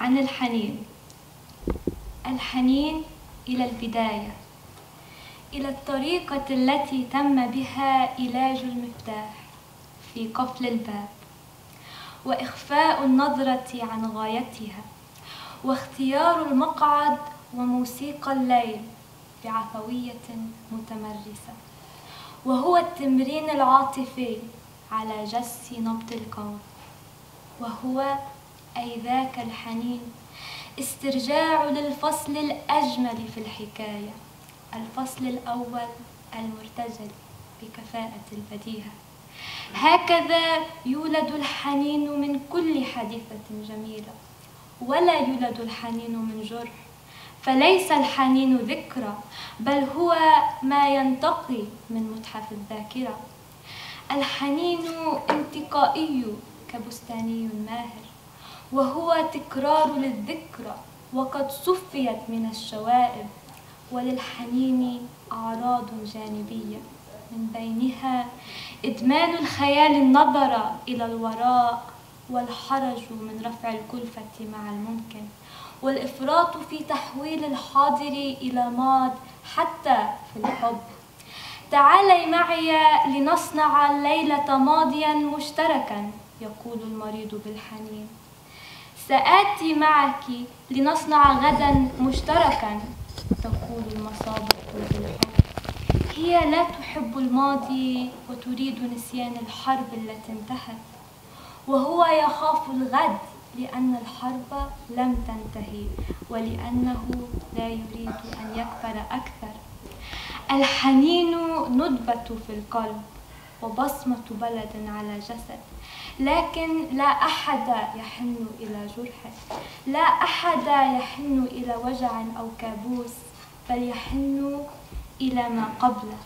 عن الحنين. الحنين إلى البداية إلى الطريقة التي تم بها علاج المفتاح في قفل الباب وإخفاء النظرة عن غايتها واختيار المقعد وموسيقى الليل بعفوية متمرسة. وهو التمرين العاطفي على جس نبض الكون. وهو أي ذاك الحنين. استرجاع للفصل الأجمل في الحكاية. الفصل الأول المرتجل بكفاءة البديهة. هكذا يولد الحنين من كل حديثة جميلة ولا يولد الحنين من جرح فليس الحنين ذكرى بل هو ما ينتقي من متحف الذاكرة. الحنين انتقائي كبستاني ماهر. وهو تكرار للذكرى وقد صفيت من الشوائب. وللحنين أعراض جانبية من بينها إدمان الخيال النظر إلى الوراء والحرج من رفع الكلفة مع الممكن والإفراط في تحويل الحاضر إلى ماض حتى في الحب. تعالي معي لنصنع الليلة ماضيا مشتركا يقول المريض بالحنين. سآتي معك لنصنع غدا مشتركا تقول المصابة بالحب. هي لا تحب الماضي وتريد نسيان الحرب التي انتهت. وهو يخاف الغد لأن الحرب لم تنتهي ولأنه لا يريد أن يكبر أكثر. الحنين ندبة في القلب. وبصمة بلد على جسد. لكن لا أحد يحن إلى جرح. لا أحد يحن إلى وجع أو كابوس بل يحن إلى ما قبله.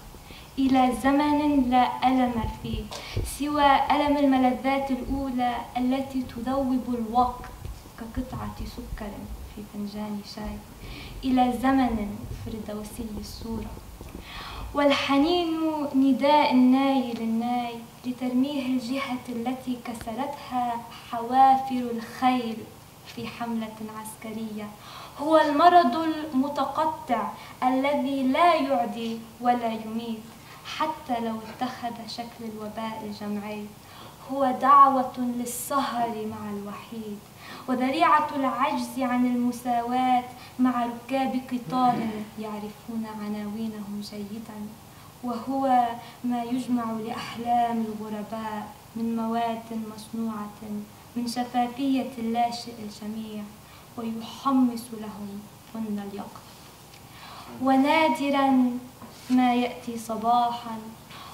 إلى زمن لا ألم فيه سوى ألم الملذات الأولى التي تذوب الوقت كقطعة سكر في فنجان شاي. إلى زمن فردوسي الصورة. والحنين نداء الناي للناي لترميه الجهة التي كسرتها حوافر الخيل في حملة عسكرية. هو المرض المتقطع الذي لا يعدي ولا يميت حتى لو اتخذ شكل الوباء الجمعي. هو دعوة للسهر مع الوحيد. وذريعة العجز عن المساواة مع ركاب قطار يعرفون عناوينهم جيدا وهو ما يجمع لأحلام الغرباء من مواد مصنوعة من شفافية اللاشئ الجميع ويحمس لهم فن اليقظة. ونادرا ما يأتي صباحا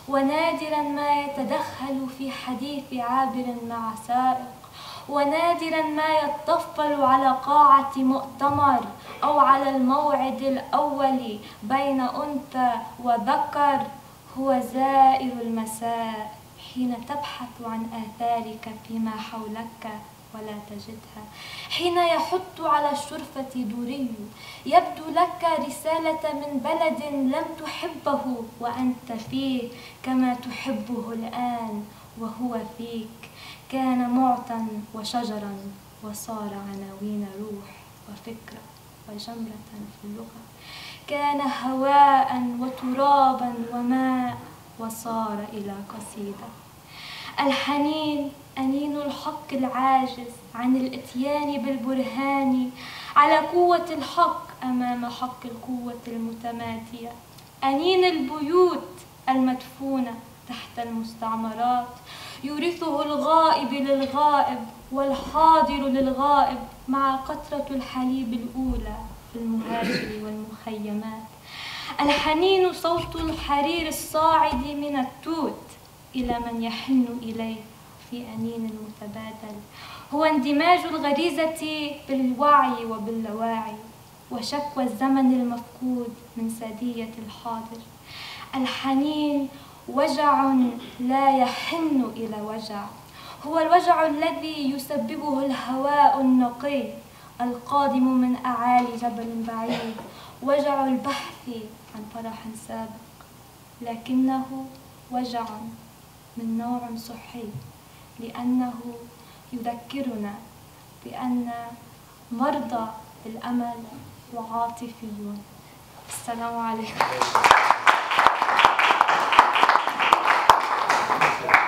ونادرا ما يتدخل في حديث عابر مع سائق ونادرا ما يتطفل على قاعة مؤتمر أو على الموعد الأول بين أنثى وذكر هو زائر المساء حين تبحث عن آثارك فيما حولك ولا تجدها. حين يحط على الشرفة دوري يبدو لك رسالة من بلد لم تحبه وأنت فيه كما تحبه الآن وهو فيك. كان معطا وشجرا وصار عناوين روح وفكرة وجمرة في اللغة. كان هواء وترابا وماء وصار إلى قصيدة. الحنين أنين الحق العاجز عن الإتيان بالبرهان. على قوة الحق أمام حق القوة المتماتية. أنين البيوت المدفونة تحت المستعمرات. يورثه الغائب للغائب والحاضر للغائب مع قطرة الحليب الأولى في المهاجر والمخيمات. الحنين صوت الحرير الصاعد من التوت إلى من يحن إليه في أنين متبادل هو اندماج الغريزة بالوعي وباللاوعي وشكوى الزمن المفقود من سادية الحاضر. الحنين وجع لا يحن إلى وجع. هو الوجع الذي يسببه الهواء النقي القادم من أعالي جبل بعيد. وجع البحث عن فرح سابق لكنه وجع من نوع صحي لأنه يذكرنا بأن مرضى بالأمل وعاطفيون السلام عليكم. Gracias.